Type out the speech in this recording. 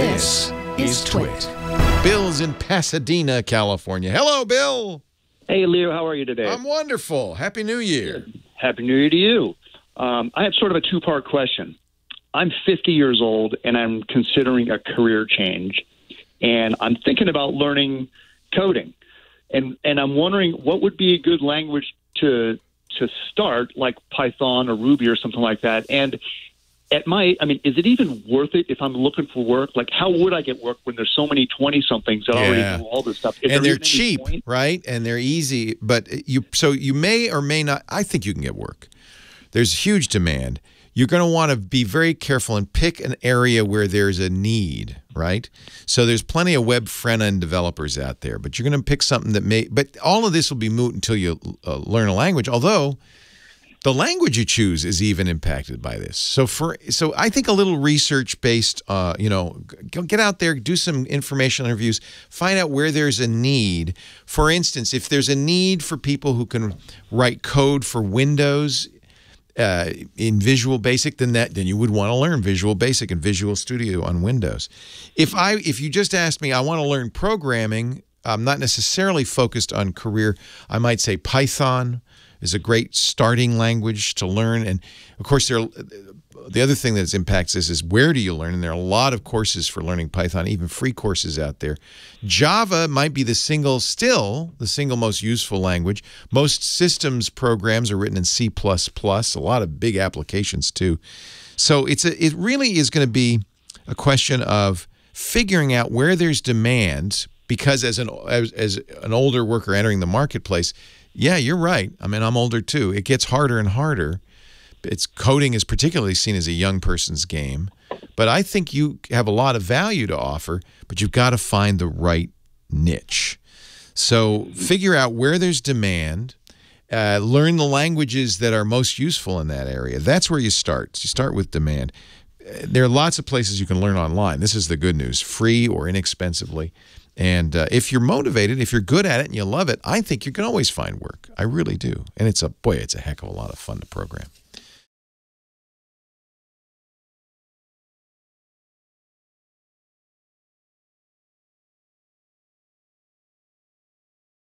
This is Twit. Bill's in Pasadena, California. Hello, Bill. Hey, Leo, how are you today? I'm wonderful. Happy New Year. Happy New Year to you. Um, I have sort of a two part question. I'm 50 years old and I'm considering a career change, and I'm thinking about learning coding, and and I'm wondering what would be a good language to to start, like Python or Ruby or something like that, and at my, I mean, is it even worth it if I'm looking for work? Like, how would I get work when there's so many 20 somethings that Yeah. already do all this stuff? Is and they're cheap, right? And they're easy, but you so you may or may not I think you can get work. There's huge demand. You're going to want to be very careful and pick an area where there's a need, right? So there's plenty of web front end developers out there, but you're going to pick something that may but all of this will be moot until you uh, learn a language, although the language you choose is even impacted by this. So for so I think a little research based, uh, you know, get out there, do some informational interviews, find out where there's a need. For instance, if there's a need for people who can write code for Windows uh, in Visual Basic, then that then you would want to learn Visual Basic and Visual Studio on Windows. If I if you just asked me, I want to learn programming. I'm not necessarily focused on career. I might say Python is a great starting language to learn, and of course there. Are, the other thing that impacts this is where do you learn? And there are a lot of courses for learning Python, even free courses out there. Java might be the single, still the single most useful language. Most systems programs are written in C++, a lot of big applications too. So it's a, it really is going to be a question of figuring out where there's demand because as an as, as an older worker entering the marketplace, yeah, you're right. I mean, I'm older too. It gets harder and harder. It's coding is particularly seen as a young person's game but i think you have a lot of value to offer but you've got to find the right niche. So figure out where there's demand uh, learn the languages that are most useful in that area. That's where you start. You start with demand. There are lots of places you can learn online. This is the good news free or inexpensively and uh, if you're motivated if you're good at it and you love it i think you can always find work. I really do. And it's a boy it's a heck of a lot of fun to program